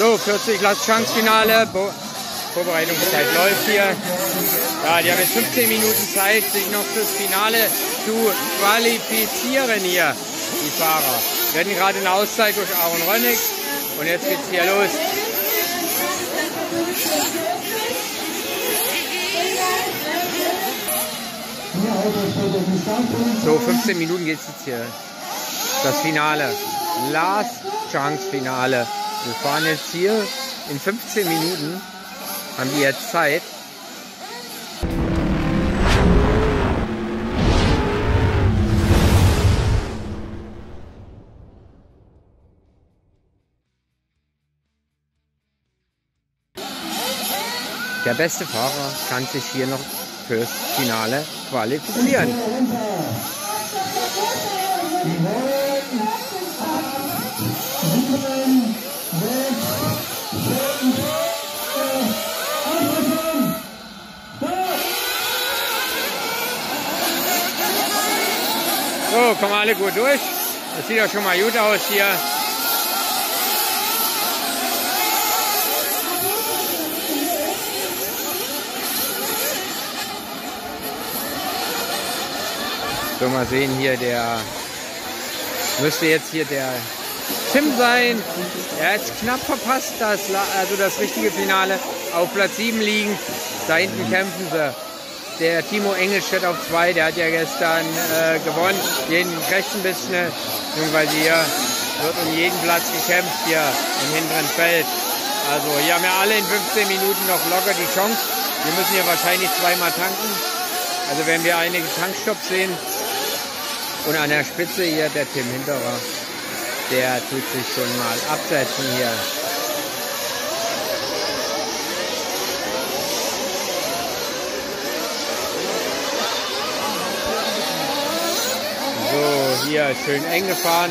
So, 40 Last Chance Finale. Bo Vorbereitungszeit läuft hier. Ja, die haben jetzt 15 Minuten Zeit, sich noch fürs Finale zu qualifizieren hier, die Fahrer. Wir hatten gerade eine Auszeit durch Aaron Rönnig und jetzt geht's hier los. So, 15 Minuten geht es jetzt hier. Das Finale. Last Chance Finale. Wir fahren jetzt hier in 15 Minuten. Haben die jetzt Zeit. Der beste Fahrer kann sich hier noch fürs Finale qualifizieren. So, kommen alle gut durch. Das sieht auch schon mal gut aus hier. So, mal sehen hier, der müsste jetzt hier der Tim sein. Er hat knapp verpasst, das, also das richtige Finale. Auf Platz 7 liegend. Da hinten kämpfen sie. Der Timo Engelstedt auf 2, der hat ja gestern äh, gewonnen. Jeden recht ein bisschen, beziehungsweise hier wird um jeden Platz gekämpft hier im hinteren Feld. Also hier haben ja alle in 15 Minuten noch locker die Chance. Wir müssen hier wahrscheinlich zweimal tanken. Also werden wir einige Tankstops sehen. Und an der Spitze hier der Tim Hinterer. Der tut sich schon mal absetzen hier. So, hier schön eng gefahren.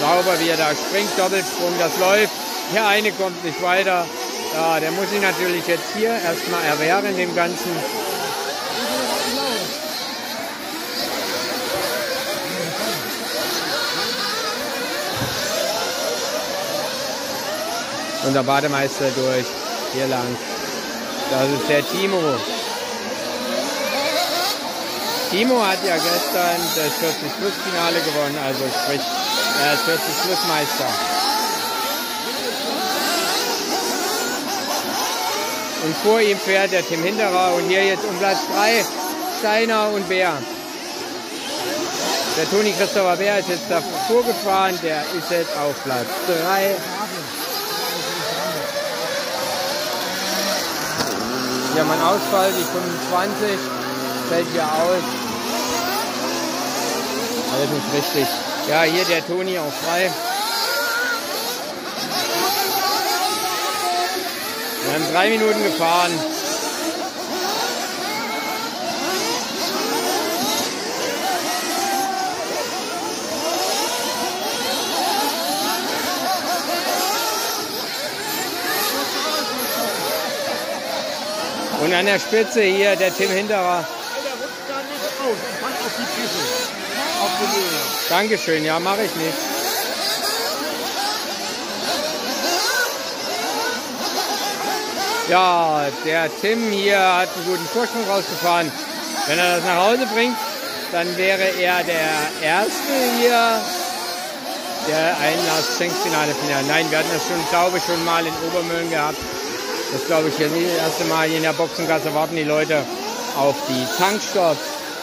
Sauber, wie er da springt, Doppelsprung, das läuft. Der eine kommt nicht weiter. Ja, der muss sich natürlich jetzt hier erstmal erwehren, dem Ganzen. Unser Bademeister durch, hier lang. Das ist der Timo. Timo hat ja gestern das 40 Plus Finale gewonnen, also sprich, er ist 40 Plus Meister. Und vor ihm fährt der Tim Hinterer und hier jetzt um Platz 3 Steiner und Bär. Der Toni Christopher Bär ist jetzt davor gefahren, der ist jetzt auf Platz 3. Wir einen Ausfall, die 25 fällt hier aus. Alles nicht richtig. Ja, hier der Toni auch frei. Wir haben drei Minuten gefahren. Und an der Spitze hier der Tim Hinterer. Dankeschön, ja, mache ich nicht. Ja, der Tim hier hat einen guten Vorsprung rausgefahren. Wenn er das nach Hause bringt, dann wäre er der Erste hier, der ein Last Finale Finale. Nein, wir hatten das schon, glaube ich, schon mal in Obermühlen gehabt. Das glaube ich das erste Mal hier in der Boxengasse warten die Leute auf die Tankstops.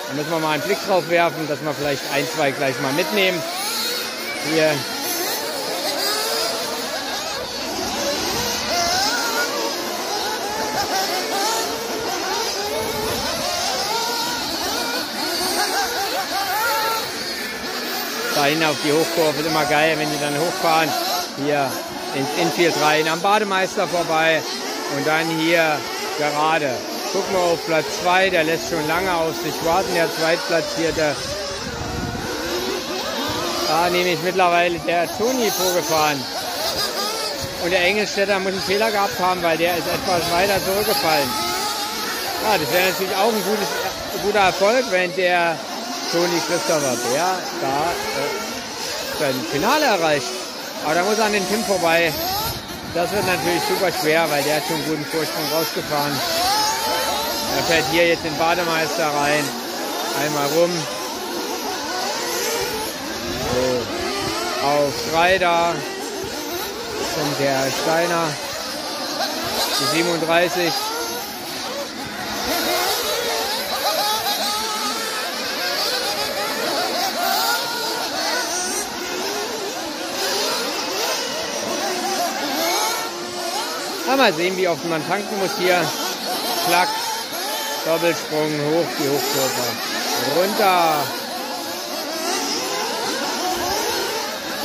Da müssen wir mal einen Blick drauf werfen, dass wir vielleicht ein, zwei gleich mal mitnehmen. Hier dahin auf die Hochkurve ist immer geil, wenn die dann hochfahren. Hier ins Infield rein, am Bademeister vorbei und dann hier gerade. Gucken wir auf Platz 2, der lässt schon lange auf sich warten, der Zweitplatzierte. Da nehme ich mittlerweile der Toni vorgefahren. Und der Engelstädter muss einen Fehler gehabt haben, weil der ist etwas weiter zurückgefallen. Ja, das wäre natürlich auch ein gutes, guter Erfolg, wenn der Toni Christopher Bär da äh, sein Finale erreicht. Aber da muss er an den Tim vorbei. Das wird natürlich super schwer, weil der hat schon einen guten Vorsprung rausgefahren. Er fährt hier jetzt den Bademeister rein. Einmal rum. So. Auf drei da kommt der Steiner. Die 37. mal sehen, wie oft man tanken muss hier. Klack, Doppelsprung, hoch die Hochkurve. Runter.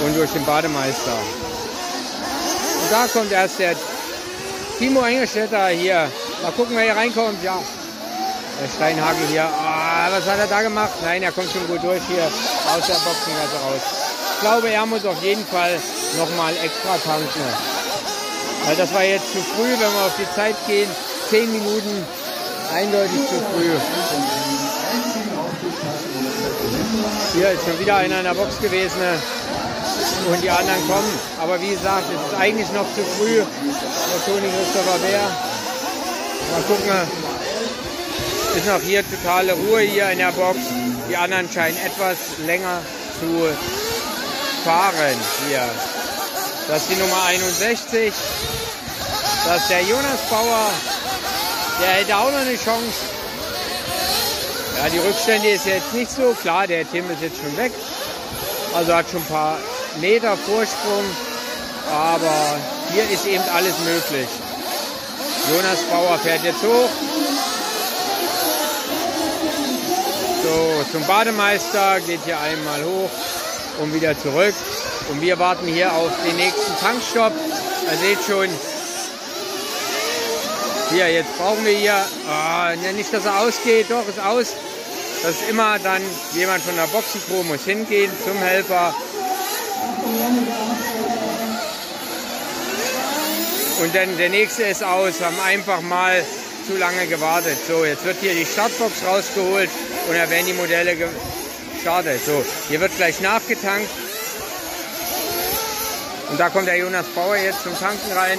Und durch den Bademeister. Und da kommt erst der Timo Engelstädter hier. Mal gucken, wer hier reinkommt. Ja, der Steinhagel hier. Oh, was hat er da gemacht? Nein, er kommt schon gut durch hier aus der Boxengasse raus. Ich glaube, er muss auf jeden Fall nochmal extra tanken. Weil das war jetzt zu früh, wenn wir auf die Zeit gehen. Zehn Minuten eindeutig zu früh. Hier ist schon wieder einer in der Box gewesen und die anderen kommen. Aber wie gesagt, es ist eigentlich noch zu früh. Der Toni Christopher Bär. Mal gucken. Ist noch hier totale Ruhe hier in der Box. Die anderen scheinen etwas länger zu fahren hier. Das ist die Nummer 61. Das ist der Jonas Bauer. Der hätte auch noch eine Chance. Ja, die Rückstände ist jetzt nicht so. Klar, der Tim ist jetzt schon weg. Also hat schon ein paar Meter Vorsprung. Aber hier ist eben alles möglich. Jonas Bauer fährt jetzt hoch. So, zum Bademeister geht hier einmal hoch und wieder zurück. Und wir warten hier auf den nächsten Tankstopp. Ihr seht schon, hier, jetzt brauchen wir hier, oh, nicht, dass er ausgeht, doch, ist aus. Das ist immer dann jemand von der Boxencrew muss hingehen zum Helfer. Und dann der nächste ist aus, haben einfach mal zu lange gewartet. So, jetzt wird hier die Startbox rausgeholt und da werden die Modelle gestartet. So, hier wird gleich nachgetankt. Und da kommt der Jonas Bauer jetzt zum Tanken rein.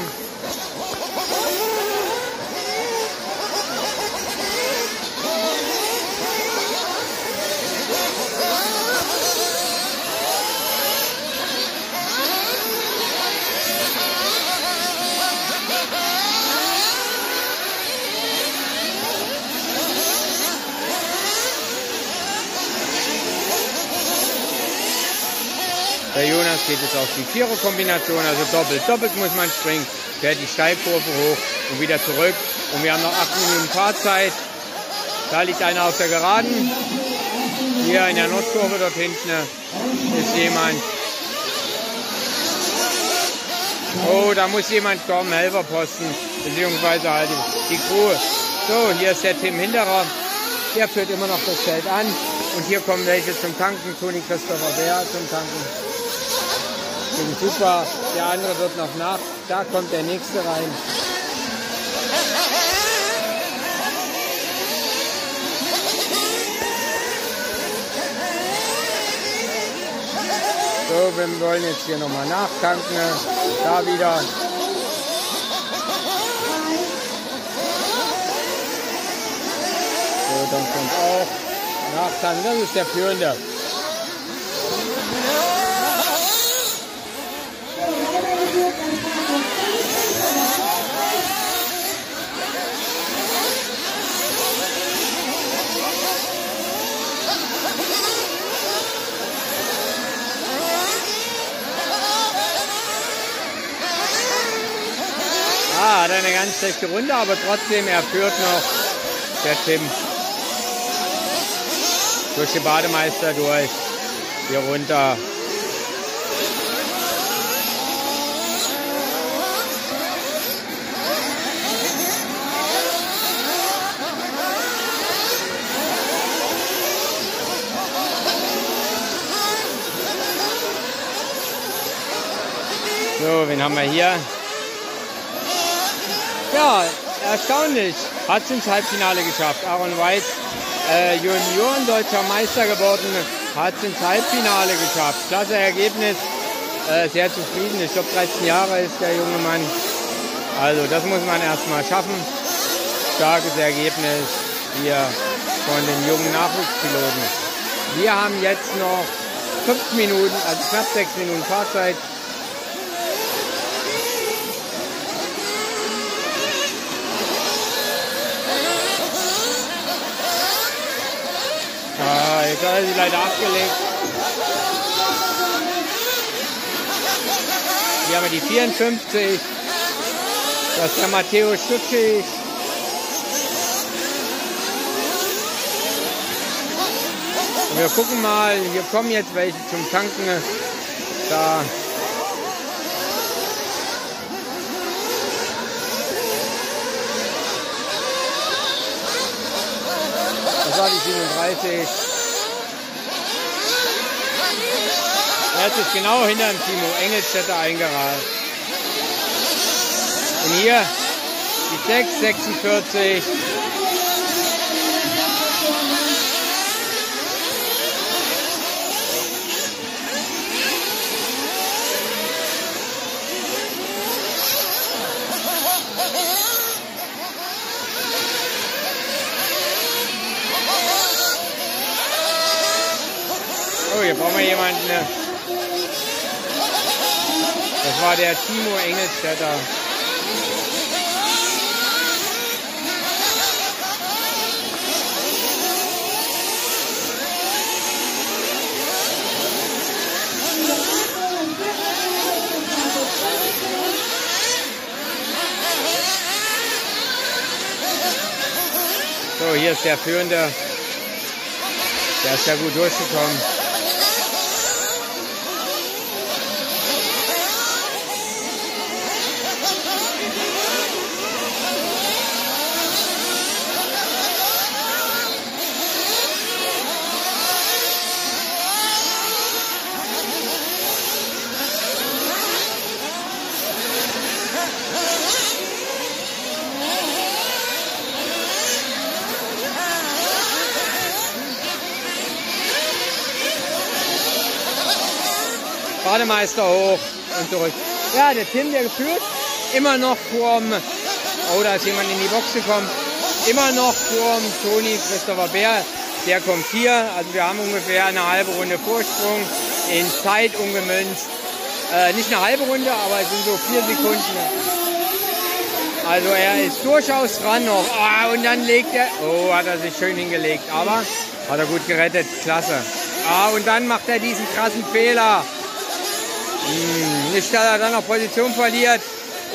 Der Jonas geht jetzt auf die Vierer-Kombination, also doppelt. Doppelt muss man springen, fährt die Steilkurve hoch und wieder zurück. Und wir haben noch 8 Minuten Fahrzeit. Da liegt einer auf der Geraden. Hier in der Nordkurve dort hinten ist jemand. Oh, da muss jemand kommen, Helferposten, beziehungsweise halt die Crew. So, hier ist der Tim Hinderer. Der führt immer noch das Feld an. Und hier kommen welche zum Tanken. Toni Christopher Bär zum Tanken. Finde super. Der andere wird noch nach. Da kommt der nächste rein. So, wir wollen jetzt hier nochmal nachtanken. Da wieder. So, dann kommt auch nachtanken. Das ist der Führende. Hat eine ganz schlechte Runde, aber trotzdem, er führt noch der Tim durch den Bademeister durch, hier runter. So, wen haben wir hier? Ja, erstaunlich. Hat es ins Halbfinale geschafft. Aaron White äh, Junioren deutscher Meister geworden, hat es ins Halbfinale geschafft. Klasse Ergebnis, äh, sehr zufrieden. Ich glaube 13 Jahre ist der junge Mann. Also das muss man erstmal schaffen. Starkes Ergebnis hier von den jungen Nachwuchspiloten. Wir haben jetzt noch fünf Minuten, also knapp sechs Minuten Fahrzeit. Jetzt hat er sie leider abgelegt. Hier haben wir die 54. Das ist der Matteo Stutschig. wir gucken mal, hier kommen jetzt welche zum Tanken. Da war die 37. Jetzt ist genau hinter dem Timo Engelstädter eingerast. Und hier die 6, 46. Oh, hier brauchen wir jemanden. Ne? Das war der Timo Engelstädter. So, hier ist der Führende. Der ist ja gut durchgekommen. Bademeister hoch und zurück. Ja, der Tim, der geführt, immer noch vorm, oh, da ist jemand in die Box gekommen, immer noch vorm Toni Christopher Bär. Der kommt hier, also wir haben ungefähr eine halbe Runde Vorsprung in Zeit umgemünzt. Äh, nicht eine halbe Runde, aber es sind so vier Sekunden. Also er ist durchaus dran noch. Ah, und dann legt er, oh, hat er sich schön hingelegt, aber hat er gut gerettet, klasse. Ah, und dann macht er diesen krassen Fehler. Hm, nicht, dass er dann noch Position verliert.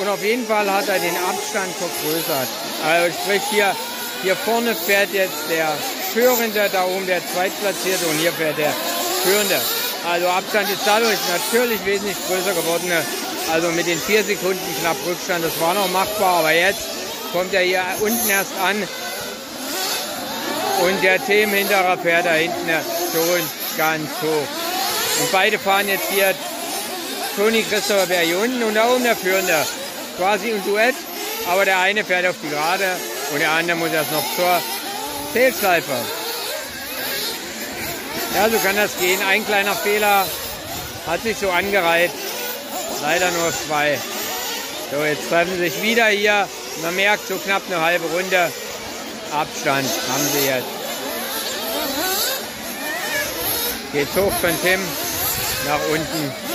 Und auf jeden Fall hat er den Abstand vergrößert. Also sprich hier, hier vorne fährt jetzt der Führende, da oben der Zweitplatzierte und hier fährt der Führende. Also Abstand ist dadurch natürlich wesentlich größer geworden. Also mit den vier Sekunden knapp Rückstand, das war noch machbar, aber jetzt kommt er hier unten erst an. Und der Themenhinterer fährt da hinten schon ganz hoch. Und beide fahren jetzt hier Toni Christopher Bär hier unten und da oben der Führende. Quasi ein Duett, aber der eine fährt auf die Gerade und der andere muss erst noch zur Fehlschleife. Ja, so kann das gehen. Ein kleiner Fehler hat sich so angereiht. Leider nur zwei. So, jetzt treffen sie sich wieder hier. Man merkt, so knapp eine halbe Runde Abstand haben sie jetzt. Geht's hoch von Tim nach unten.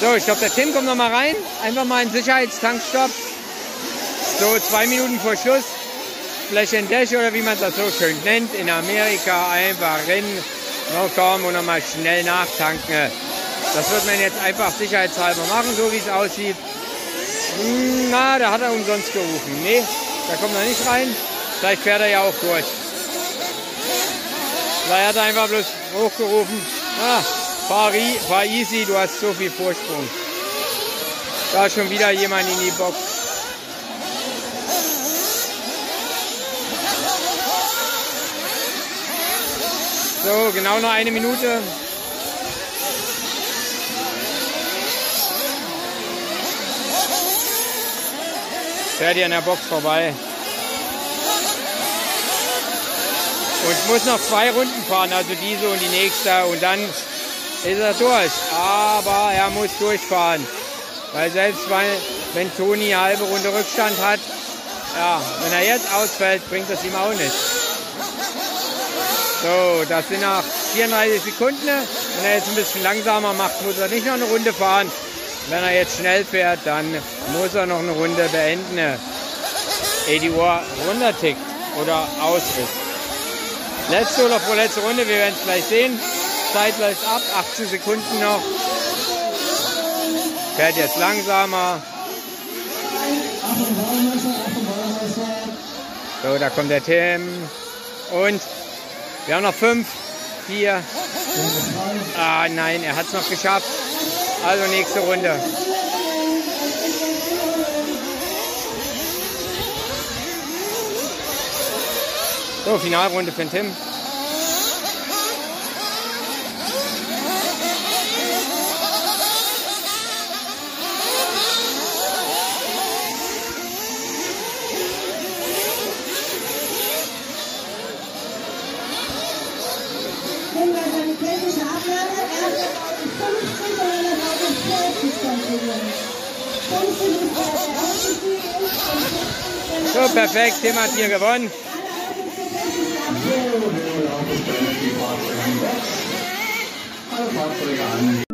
So, ich glaube, der Tim kommt noch mal rein. Einfach mal einen Sicherheitstankstopp. So, zwei Minuten vor Schluss. Flash and Dash oder wie man das so schön nennt. In Amerika einfach rennen, noch kommen und noch mal schnell nachtanken. Das wird man jetzt einfach sicherheitshalber machen, so wie es aussieht. Na, da hat er umsonst gerufen. Nee, da kommt er nicht rein. Vielleicht fährt er ja auch durch. Vielleicht hat er einfach bloß hochgerufen. Ah, Fahr, easy, du hast so viel Vorsprung. Da ist schon wieder jemand in die Box. So, genau noch eine Minute. Fährt ihr an der Box vorbei. Und ich muss noch zwei Runden fahren, also diese und die nächste. Und dann ist er durch. Aber er muss durchfahren. Weil selbst weil, wenn Toni eine halbe Runde Rückstand hat, ja, wenn er jetzt ausfällt, bringt das ihm auch nicht. So, das sind noch 34 Sekunden. Wenn er jetzt ein bisschen langsamer macht, muss er nicht noch eine Runde fahren. Wenn er jetzt schnell fährt, dann muss er noch eine Runde beenden, ehe die Uhr runtertickt oder aus ist. Letzte oder vorletzte Runde, wir werden es gleich sehen. Zeit läuft ab, 18 Sekunden noch. Fährt jetzt langsamer. So, da kommt der Tim. Und wir haben noch fünf, vier. Ah nein, er hat es noch geschafft. Also nächste Runde. So, Finalrunde für den Tim. So, perfekt. Tim hat hier gewonnen. alle Fahrzeuge an.